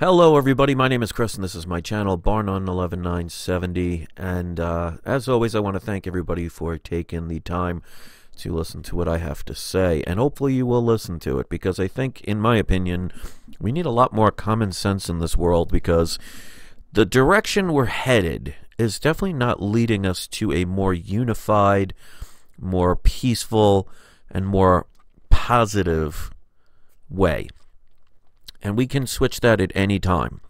Hello, everybody. My name is Chris, and this is my channel, Barnone 11970. And uh, as always, I want to thank everybody for taking the time to listen to what I have to say. And hopefully, you will listen to it because I think, in my opinion, we need a lot more common sense in this world because the direction we're headed is definitely not leading us to a more unified, more peaceful, and more positive way and we can switch that at any time.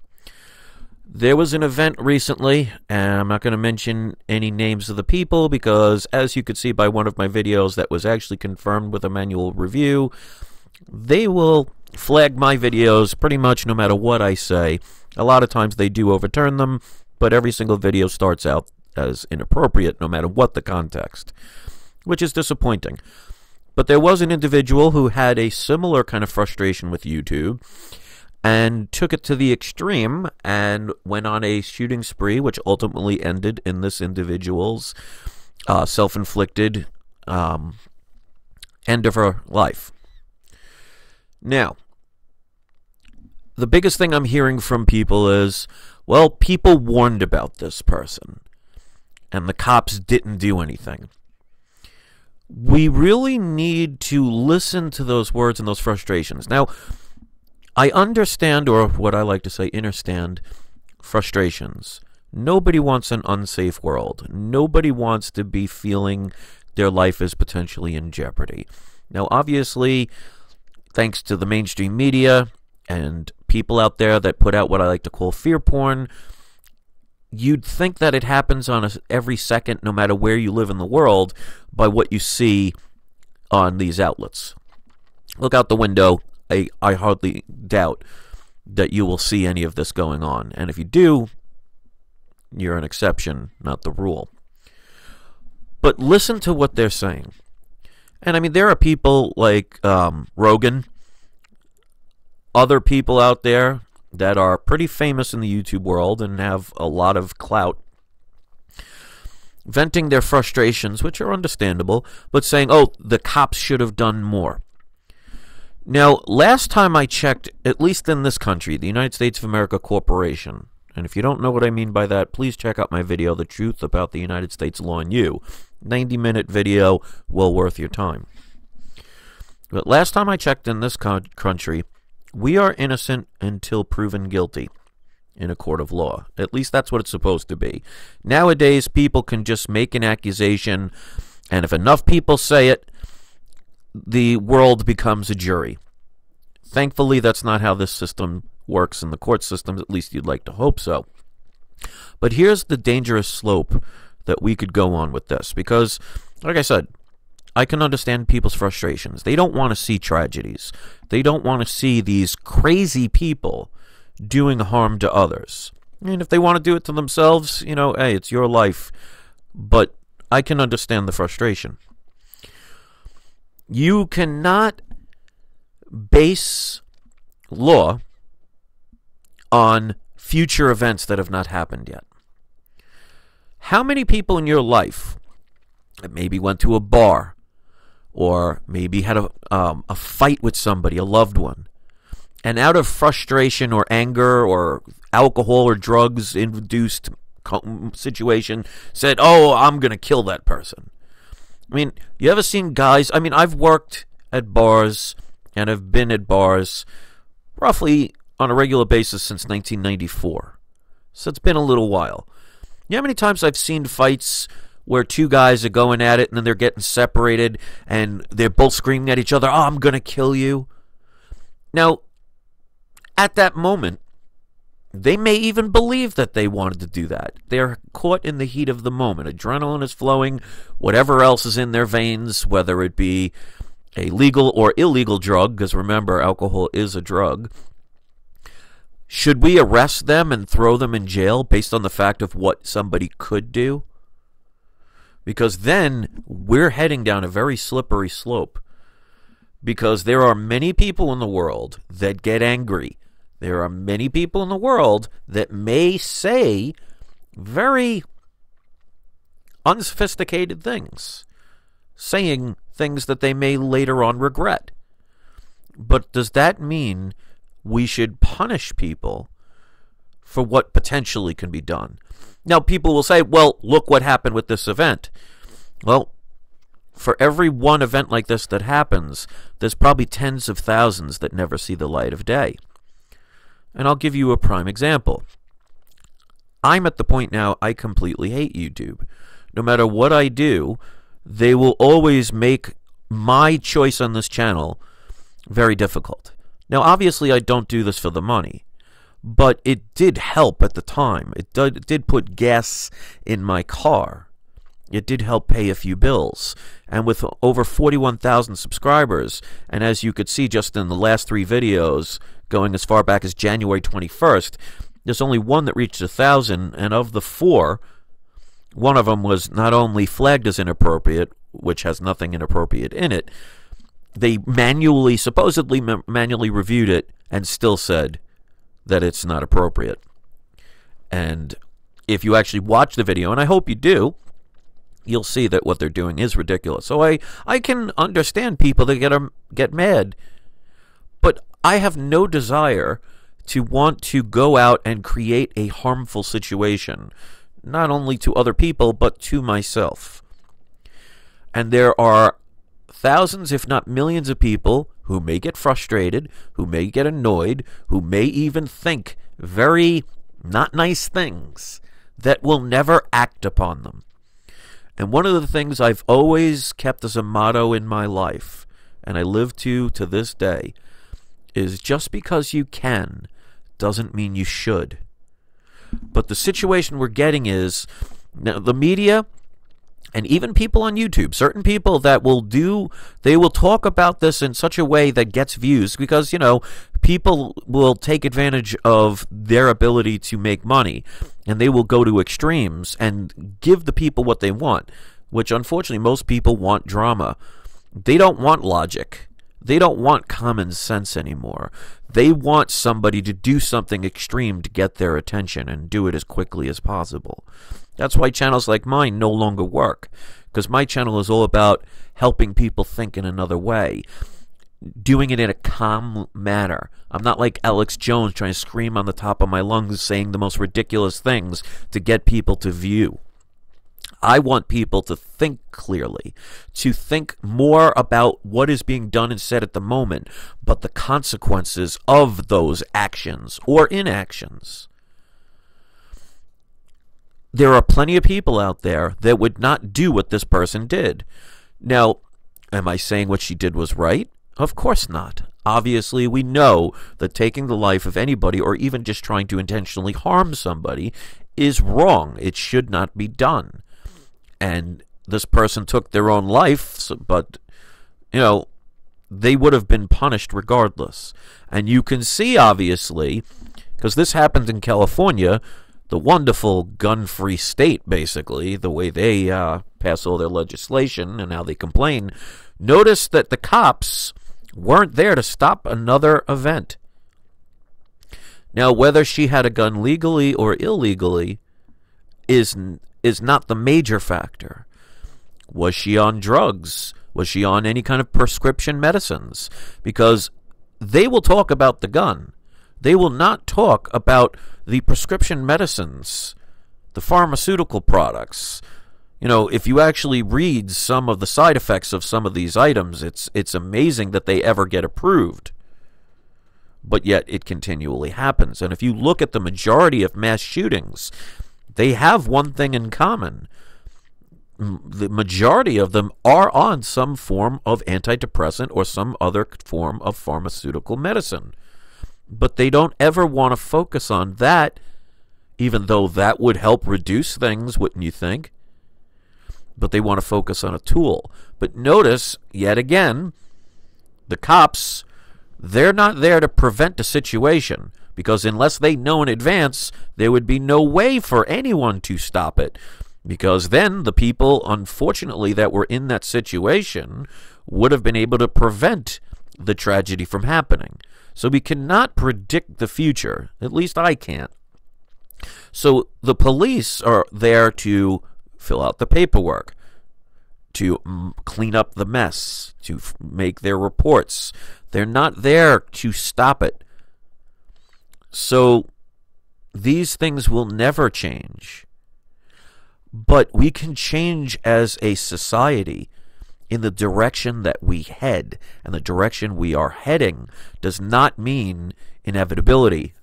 There was an event recently, and I'm not going to mention any names of the people because, as you could see by one of my videos that was actually confirmed with a manual review, they will flag my videos pretty much no matter what I say. A lot of times they do overturn them, but every single video starts out as inappropriate no matter what the context, which is disappointing. But there was an individual who had a similar kind of frustration with YouTube and took it to the extreme and went on a shooting spree, which ultimately ended in this individual's uh, self inflicted um, end of her life. Now, the biggest thing I'm hearing from people is well, people warned about this person, and the cops didn't do anything we really need to listen to those words and those frustrations. Now, I understand, or what I like to say, understand frustrations. Nobody wants an unsafe world. Nobody wants to be feeling their life is potentially in jeopardy. Now, obviously, thanks to the mainstream media and people out there that put out what I like to call fear porn, you'd think that it happens on a, every second, no matter where you live in the world, by what you see on these outlets. Look out the window. I, I hardly doubt that you will see any of this going on. And if you do, you're an exception, not the rule. But listen to what they're saying. And I mean, there are people like um, Rogan, other people out there that are pretty famous in the YouTube world and have a lot of clout, venting their frustrations, which are understandable, but saying, oh, the cops should have done more. Now, last time I checked, at least in this country, the United States of America Corporation, and if you don't know what I mean by that, please check out my video, The Truth About the United States Law and You. 90 minute video, well worth your time. But last time I checked in this country, we are innocent until proven guilty in a court of law. At least that's what it's supposed to be. Nowadays, people can just make an accusation, and if enough people say it, the world becomes a jury. Thankfully, that's not how this system works in the court systems, at least you'd like to hope so. But here's the dangerous slope that we could go on with this, because, like I said, I can understand people's frustrations. They don't want to see tragedies. They don't want to see these crazy people doing harm to others. And if they want to do it to themselves, you know, hey, it's your life. But I can understand the frustration. You cannot base law on future events that have not happened yet. How many people in your life maybe went to a bar or maybe had a, um, a fight with somebody, a loved one, and out of frustration or anger or alcohol or drugs induced situation said, Oh, I'm going to kill that person. I mean, you ever seen guys? I mean, I've worked at bars and have been at bars roughly on a regular basis since 1994. So it's been a little while. You know how many times I've seen fights where two guys are going at it and then they're getting separated and they're both screaming at each other, Oh, I'm going to kill you. Now, at that moment, they may even believe that they wanted to do that. They're caught in the heat of the moment. Adrenaline is flowing, whatever else is in their veins, whether it be a legal or illegal drug, because remember, alcohol is a drug. Should we arrest them and throw them in jail based on the fact of what somebody could do? Because then we're heading down a very slippery slope. Because there are many people in the world that get angry. There are many people in the world that may say very unsophisticated things, saying things that they may later on regret. But does that mean we should punish people for what potentially can be done. Now, people will say, well, look what happened with this event. Well, for every one event like this that happens, there's probably tens of thousands that never see the light of day. And I'll give you a prime example. I'm at the point now I completely hate YouTube. No matter what I do, they will always make my choice on this channel very difficult. Now, obviously, I don't do this for the money, but it did help at the time. It did, it did put gas in my car. It did help pay a few bills. And with over 41,000 subscribers, and as you could see just in the last three videos, going as far back as January 21st, there's only one that reached a thousand, and of the four, one of them was not only flagged as inappropriate, which has nothing inappropriate in it, they manually, supposedly manually reviewed it and still said that it's not appropriate. And if you actually watch the video, and I hope you do, you'll see that what they're doing is ridiculous. So I, I can understand people that get um, get mad, but I have no desire to want to go out and create a harmful situation, not only to other people but to myself. And there are thousands, if not millions, of people who may get frustrated, who may get annoyed, who may even think very not nice things that will never act upon them. And one of the things I've always kept as a motto in my life, and I live to to this day, is just because you can doesn't mean you should. But the situation we're getting is now the media and even people on YouTube, certain people that will do, they will talk about this in such a way that gets views because, you know, people will take advantage of their ability to make money and they will go to extremes and give the people what they want, which unfortunately most people want drama. They don't want logic. They don't want common sense anymore. They want somebody to do something extreme to get their attention and do it as quickly as possible. That's why channels like mine no longer work, because my channel is all about helping people think in another way, doing it in a calm manner. I'm not like Alex Jones trying to scream on the top of my lungs saying the most ridiculous things to get people to view. I want people to think clearly, to think more about what is being done and said at the moment, but the consequences of those actions or inactions there are plenty of people out there that would not do what this person did. Now, am I saying what she did was right? Of course not. Obviously, we know that taking the life of anybody or even just trying to intentionally harm somebody is wrong. It should not be done. And this person took their own life, but, you know, they would have been punished regardless. And you can see, obviously, because this happened in California, the wonderful gun-free state, basically, the way they uh, pass all their legislation and how they complain, notice that the cops weren't there to stop another event. Now, whether she had a gun legally or illegally is is not the major factor. Was she on drugs? Was she on any kind of prescription medicines? Because they will talk about the gun. They will not talk about the prescription medicines, the pharmaceutical products. You know, if you actually read some of the side effects of some of these items, it's it's amazing that they ever get approved. But yet it continually happens. And if you look at the majority of mass shootings, they have one thing in common. The majority of them are on some form of antidepressant or some other form of pharmaceutical medicine. But they don't ever want to focus on that, even though that would help reduce things, wouldn't you think? But they want to focus on a tool. But notice, yet again, the cops, they're not there to prevent a situation because unless they know in advance, there would be no way for anyone to stop it. Because then the people, unfortunately, that were in that situation would have been able to prevent the tragedy from happening. So we cannot predict the future. At least I can't. So the police are there to fill out the paperwork, to clean up the mess, to make their reports. They're not there to stop it. So these things will never change. But we can change as a society in the direction that we head. And the direction we are heading does not mean inevitability.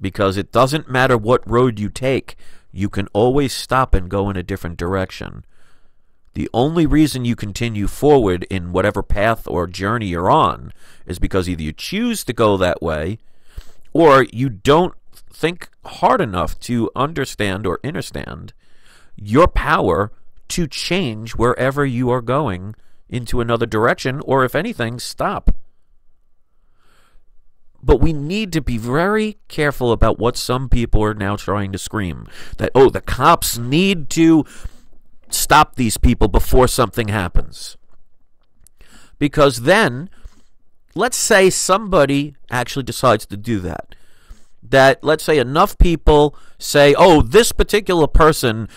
Because it doesn't matter what road you take, you can always stop and go in a different direction. The only reason you continue forward in whatever path or journey you're on is because either you choose to go that way or you don't think hard enough to understand or understand your power to change wherever you are going into another direction, or if anything, stop. But we need to be very careful about what some people are now trying to scream that, oh, the cops need to stop these people before something happens. Because then, let's say somebody actually decides to do that. That, let's say, enough people say, oh, this particular person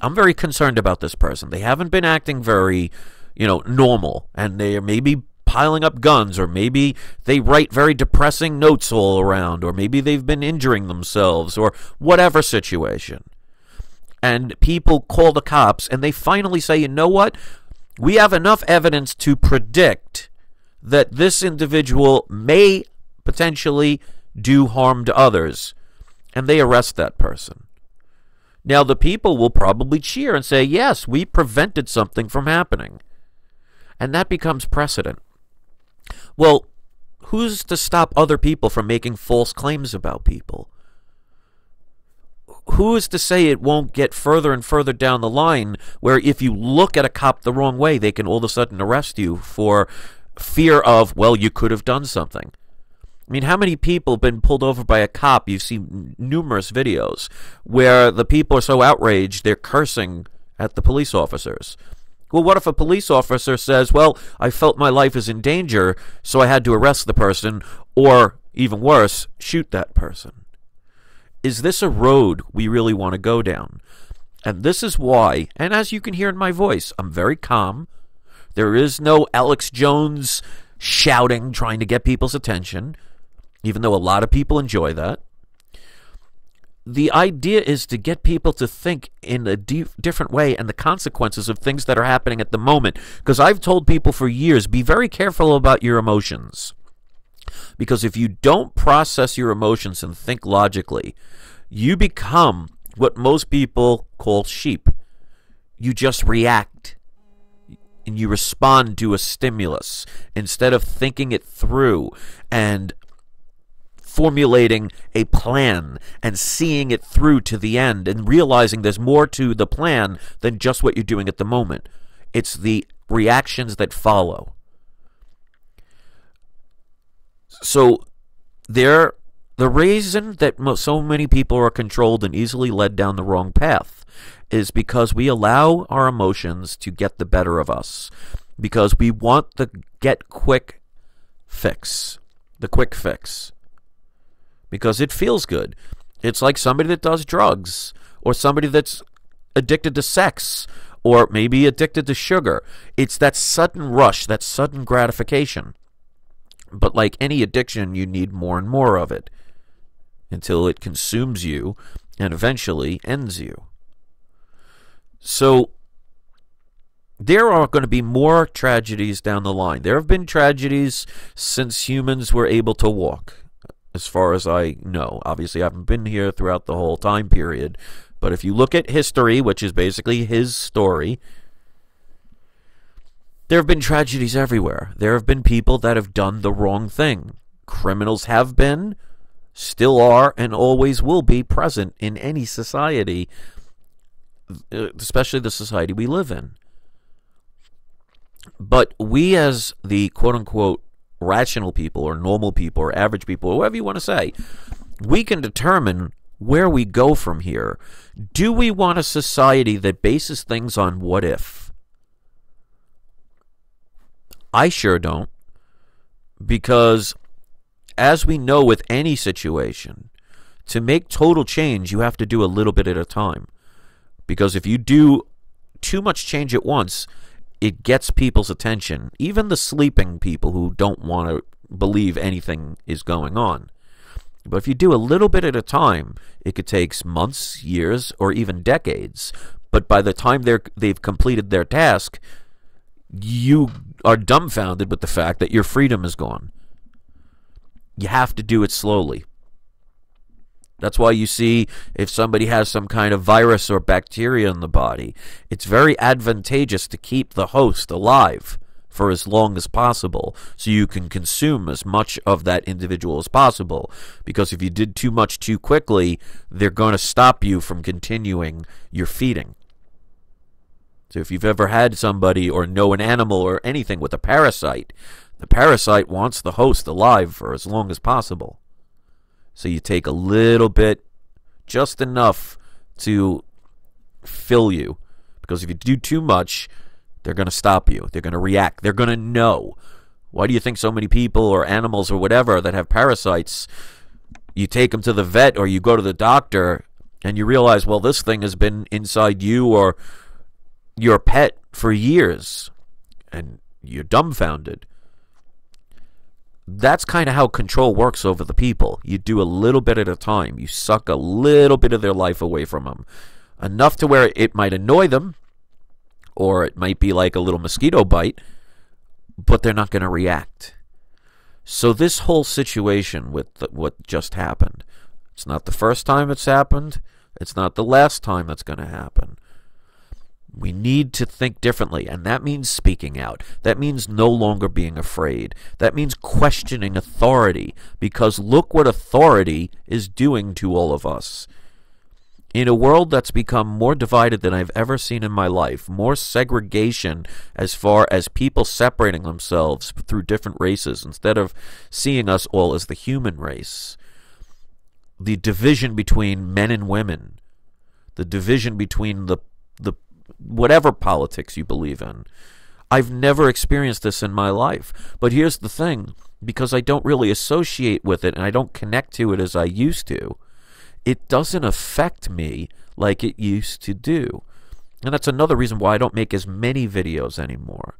I'm very concerned about this person. They haven't been acting very, you know, normal, and they are maybe piling up guns, or maybe they write very depressing notes all around, or maybe they've been injuring themselves, or whatever situation. And people call the cops, and they finally say, you know what? We have enough evidence to predict that this individual may potentially do harm to others, and they arrest that person. Now, the people will probably cheer and say, yes, we prevented something from happening. And that becomes precedent. Well, who's to stop other people from making false claims about people? Who is to say it won't get further and further down the line where if you look at a cop the wrong way, they can all of a sudden arrest you for fear of, well, you could have done something? I mean, how many people have been pulled over by a cop? You've seen numerous videos where the people are so outraged they're cursing at the police officers. Well, what if a police officer says, Well, I felt my life is in danger, so I had to arrest the person, or even worse, shoot that person? Is this a road we really want to go down? And this is why, and as you can hear in my voice, I'm very calm. There is no Alex Jones shouting, trying to get people's attention even though a lot of people enjoy that. The idea is to get people to think in a different way and the consequences of things that are happening at the moment. Because I've told people for years be very careful about your emotions. Because if you don't process your emotions and think logically, you become what most people call sheep. You just react and you respond to a stimulus instead of thinking it through and formulating a plan and seeing it through to the end and realizing there's more to the plan than just what you're doing at the moment. It's the reactions that follow. So there the reason that so many people are controlled and easily led down the wrong path is because we allow our emotions to get the better of us because we want the get quick fix, the quick fix because it feels good. It's like somebody that does drugs or somebody that's addicted to sex or maybe addicted to sugar. It's that sudden rush, that sudden gratification. But like any addiction, you need more and more of it until it consumes you and eventually ends you. So there are going to be more tragedies down the line. There have been tragedies since humans were able to walk as far as I know. Obviously, I haven't been here throughout the whole time period, but if you look at history, which is basically his story, there have been tragedies everywhere. There have been people that have done the wrong thing. Criminals have been, still are, and always will be present in any society, uh, especially the society we live in. But we, as the quote unquote rational people or normal people or average people, or whatever you want to say, we can determine where we go from here. Do we want a society that bases things on what if? I sure don't. Because, as we know with any situation, to make total change, you have to do a little bit at a time. Because if you do too much change at once, it gets people's attention, even the sleeping people who don't want to believe anything is going on. But if you do a little bit at a time, it could take months, years, or even decades. But by the time they're, they've completed their task, you are dumbfounded with the fact that your freedom is gone. You have to do it slowly. That's why you see if somebody has some kind of virus or bacteria in the body, it's very advantageous to keep the host alive for as long as possible so you can consume as much of that individual as possible. Because if you did too much too quickly, they're going to stop you from continuing your feeding. So if you've ever had somebody or know an animal or anything with a parasite, the parasite wants the host alive for as long as possible. So you take a little bit, just enough to fill you. Because if you do too much, they're going to stop you. They're going to react. They're going to know. Why do you think so many people or animals or whatever that have parasites, you take them to the vet or you go to the doctor and you realize, well, this thing has been inside you or your pet for years and you're dumbfounded. That's kind of how control works over the people. You do a little bit at a time. You suck a little bit of their life away from them. Enough to where it might annoy them or it might be like a little mosquito bite, but they're not going to react. So this whole situation with the, what just happened, it's not the first time it's happened. It's not the last time that's going to happen. We need to think differently, and that means speaking out. That means no longer being afraid. That means questioning authority, because look what authority is doing to all of us. In a world that's become more divided than I've ever seen in my life, more segregation as far as people separating themselves through different races instead of seeing us all as the human race, the division between men and women, the division between the whatever politics you believe in. I've never experienced this in my life. But here's the thing, because I don't really associate with it and I don't connect to it as I used to it doesn't affect me like it used to do. And that's another reason why I don't make as many videos anymore.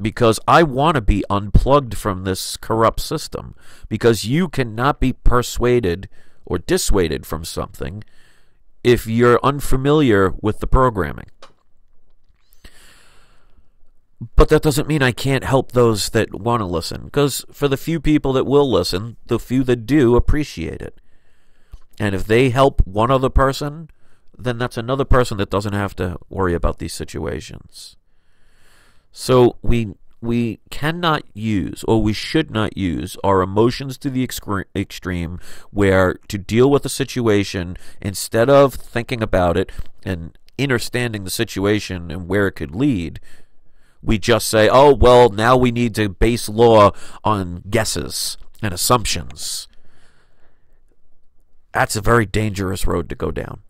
Because I want to be unplugged from this corrupt system. Because you cannot be persuaded or dissuaded from something if you're unfamiliar with the programming. But that doesn't mean I can't help those that want to listen. Because for the few people that will listen, the few that do appreciate it. And if they help one other person, then that's another person that doesn't have to worry about these situations. So we we cannot use or we should not use our emotions to the extreme where to deal with a situation instead of thinking about it and understanding the situation and where it could lead we just say oh well now we need to base law on guesses and assumptions that's a very dangerous road to go down.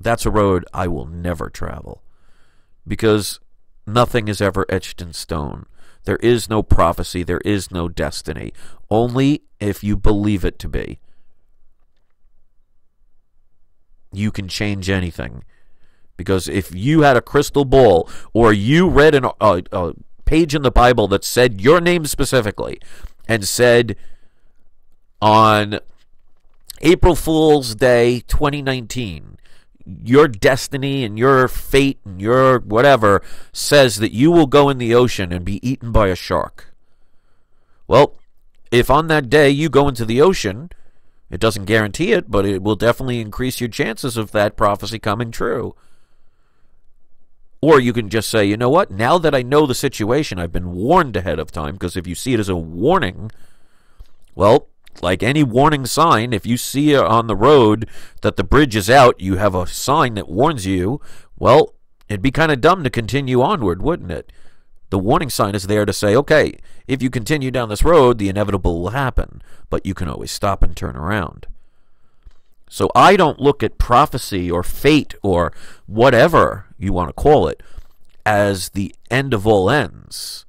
That's a road I will never travel because nothing is ever etched in stone. There is no prophecy, there is no destiny, only if you believe it to be. You can change anything. Because if you had a crystal ball or you read an, a, a page in the Bible that said your name specifically and said on April Fool's Day 2019, your destiny and your fate and your whatever says that you will go in the ocean and be eaten by a shark. Well, if on that day you go into the ocean, it doesn't guarantee it, but it will definitely increase your chances of that prophecy coming true. Or you can just say, you know what, now that I know the situation, I've been warned ahead of time, because if you see it as a warning, well, like any warning sign, if you see on the road that the bridge is out, you have a sign that warns you, well, it'd be kind of dumb to continue onward, wouldn't it? The warning sign is there to say, okay, if you continue down this road, the inevitable will happen, but you can always stop and turn around. So I don't look at prophecy or fate or whatever you want to call it as the end of all ends.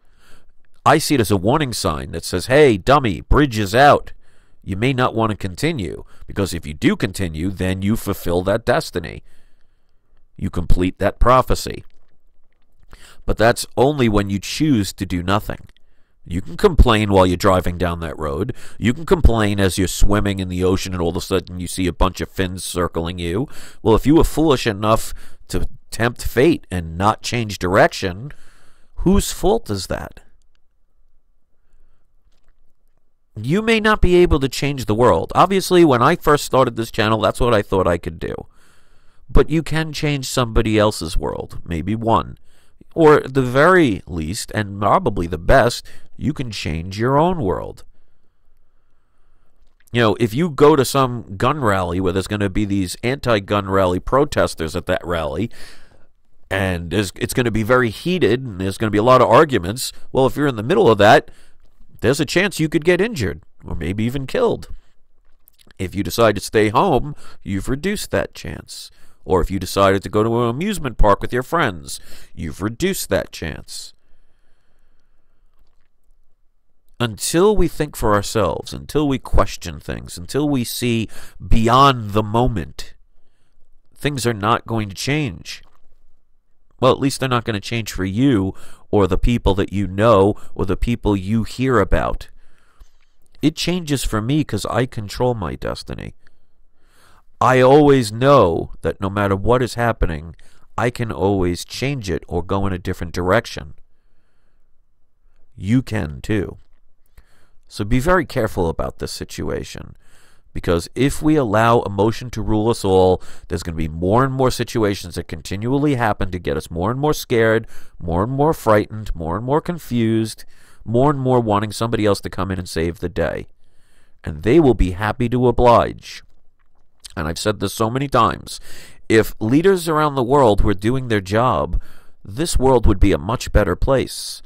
I see it as a warning sign that says, hey, dummy, bridge is out you may not want to continue because if you do continue, then you fulfill that destiny. You complete that prophecy. But that's only when you choose to do nothing. You can complain while you're driving down that road. You can complain as you're swimming in the ocean and all of a sudden you see a bunch of fins circling you. Well, if you were foolish enough to tempt fate and not change direction, whose fault is that? You may not be able to change the world. Obviously, when I first started this channel, that's what I thought I could do. But you can change somebody else's world, maybe one. Or at the very least, and probably the best, you can change your own world. You know, if you go to some gun rally where there's going to be these anti gun rally protesters at that rally, and it's going to be very heated and there's going to be a lot of arguments, well, if you're in the middle of that, there's a chance you could get injured or maybe even killed. If you decide to stay home, you've reduced that chance. Or if you decided to go to an amusement park with your friends, you've reduced that chance. Until we think for ourselves, until we question things, until we see beyond the moment, things are not going to change. Well, at least they're not going to change for you or the people that you know or the people you hear about. It changes for me because I control my destiny. I always know that no matter what is happening, I can always change it or go in a different direction. You can too. So be very careful about this situation. Because if we allow emotion to rule us all, there's going to be more and more situations that continually happen to get us more and more scared, more and more frightened, more and more confused, more and more wanting somebody else to come in and save the day. And they will be happy to oblige and I've said this so many times, if leaders around the world were doing their job, this world would be a much better place.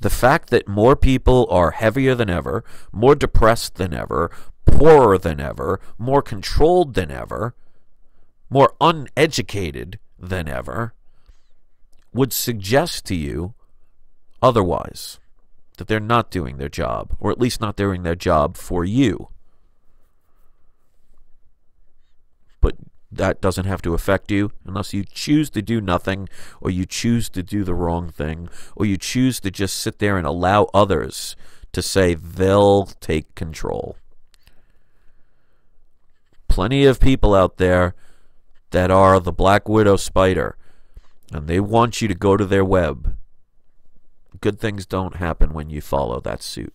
The fact that more people are heavier than ever, more depressed than ever, poorer than ever, more controlled than ever, more uneducated than ever, would suggest to you otherwise. That they're not doing their job, or at least not doing their job for you. But that doesn't have to affect you unless you choose to do nothing or you choose to do the wrong thing or you choose to just sit there and allow others to say they'll take control. Plenty of people out there that are the Black Widow spider and they want you to go to their web. Good things don't happen when you follow that suit,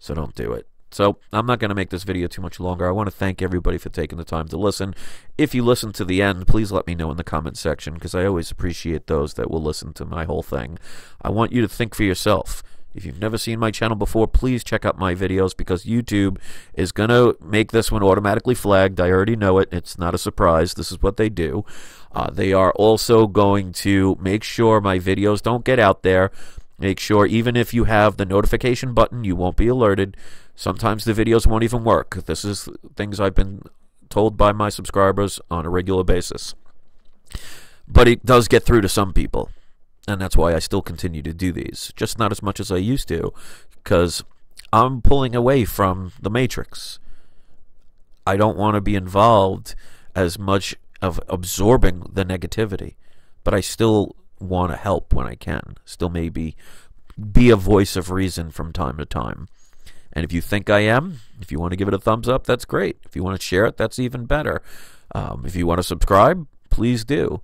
so don't do it. So I'm not going to make this video too much longer. I want to thank everybody for taking the time to listen. If you listen to the end, please let me know in the comment section because I always appreciate those that will listen to my whole thing. I want you to think for yourself. If you've never seen my channel before, please check out my videos because YouTube is going to make this one automatically flagged. I already know it. It's not a surprise. This is what they do. Uh, they are also going to make sure my videos don't get out there. Make sure even if you have the notification button, you won't be alerted. Sometimes the videos won't even work. This is things I've been told by my subscribers on a regular basis. But it does get through to some people. And that's why I still continue to do these. Just not as much as I used to. Because I'm pulling away from the Matrix. I don't want to be involved as much of absorbing the negativity. But I still want to help when I can. Still maybe be a voice of reason from time to time. And if you think I am, if you want to give it a thumbs up, that's great. If you want to share it, that's even better. Um, if you want to subscribe, please do.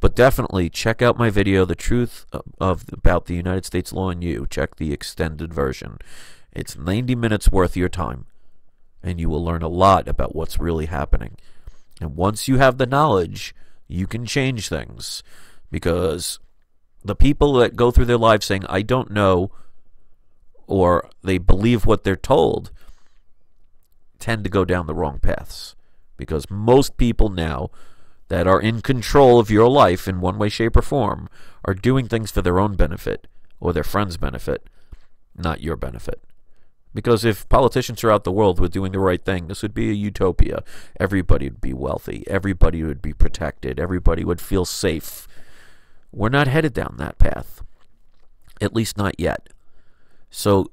But definitely check out my video, "The Truth of, About the United States Law and You." Check the extended version. It's 90 minutes worth your time, and you will learn a lot about what's really happening. And once you have the knowledge, you can change things because the people that go through their lives saying, "I don't know," or they believe what they're told tend to go down the wrong paths. Because most people now that are in control of your life in one way, shape, or form are doing things for their own benefit or their friends' benefit, not your benefit. Because if politicians throughout the world were doing the right thing, this would be a utopia. Everybody would be wealthy. Everybody would be protected. Everybody would feel safe. We're not headed down that path. At least not yet. So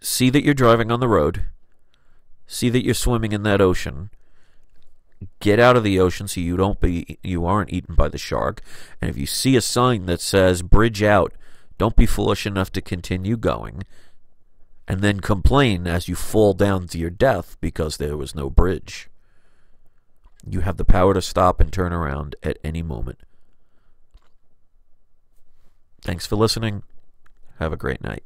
see that you're driving on the road. See that you're swimming in that ocean. Get out of the ocean so you don't be you aren't eaten by the shark. And if you see a sign that says bridge out, don't be foolish enough to continue going. and then complain as you fall down to your death because there was no bridge. You have the power to stop and turn around at any moment. Thanks for listening. Have a great night.